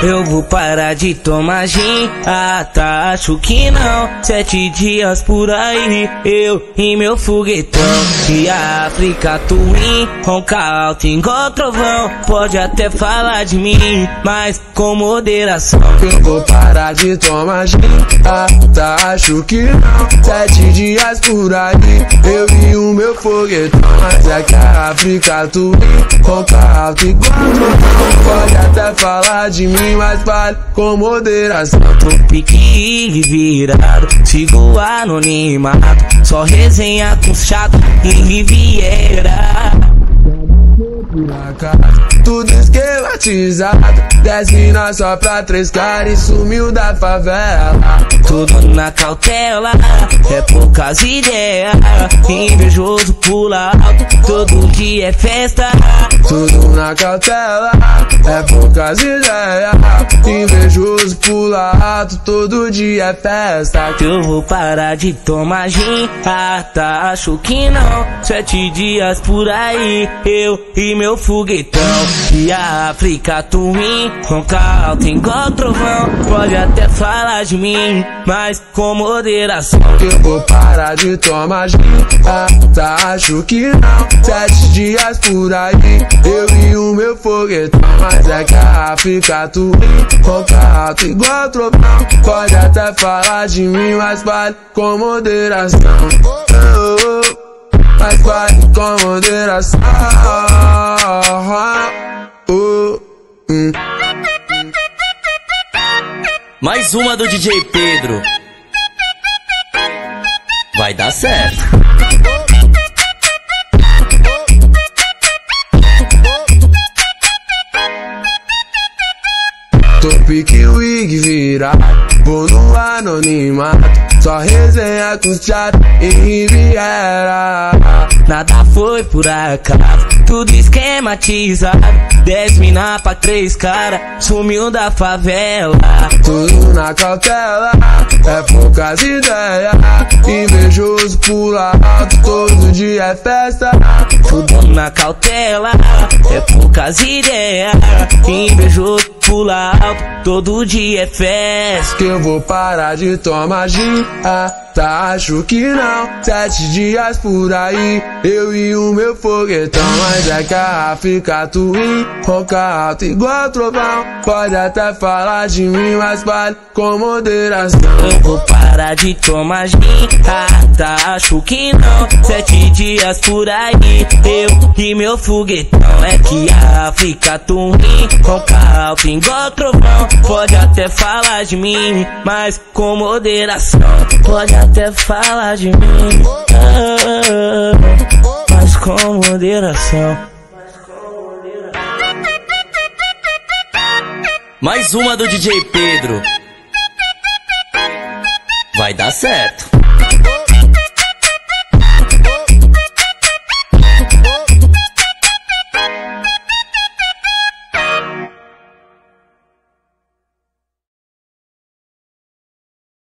Eu vou parar de tomar gin. Ah, tá, acho que não. Sete dias por aí, eu e meu foguetão. E a África Twin, ronca alto igual trovão. Pode até falar de mim, mas com moderação. Eu vou parar de tomar gin. Ah, tá, acho que não. Sete dias por aí, eu e o meu foguetão. Mas é que a África Twin, ronca alto igual trovão. Pode até falar de mim, mas fale com moderação. Pique virado, sigo anonimato. Só resenha com chato e Riviera. Tudo esquematizado, desce na só pra três caras e sumiu da favela. Tudo na cautela, é poucas ideias. Invejoso pula alto, todo dia é festa. Tudo na cautela, é poucas ideias. Invejoso pula alto, todo dia é festa. Que eu vou parar de tomar gin. Ah, tá, acho que não. Sete dias por aí, eu e meu foguetão. E a África Twin, ronca alto igual trovão. Pode até falar de mim, mas com moderação. Eu vou parar de tomar gin. Ah, tá, acho que não. Sete dias por aí, eu e o meu foguetão. Mas é que a África ronca alto igual trovão. Pode até falar de mim, mas vale com moderação. Mas vale com moderação. Mais uma do DJ Pedro. Vai dar certo. Tô pique wig virado, vou no anonimato. Só resenha com chato e Riviera. Nada foi por acaso, tudo esquematizado. Dez mina pra três cara, sumiu da favela. Tudo na cautela, é poucas ideias. Invejoso pula alto, todo dia é festa. Tudo na cautela, é poucas ideias. Invejoso pula alto, todo dia é festa. Que eu vou parar de tomar gin. Ah, tá, acho que não. Sete dias por aí, eu e o meu foguetão. Mas é que a África Twin, ronca alto igual trovão. Pode até falar de mim, mas vale com moderação. Eu vou parar de tomar gin. Tá, acho que não. Sete dias por aí, eu e meu foguetão. É que a África Twin, ronca alto igual trovão. Pode até falar de mim, mas com moderação. Pode até falar de mim, ah, mas com moderação. Mais uma do DJ Pedro vai dar certo.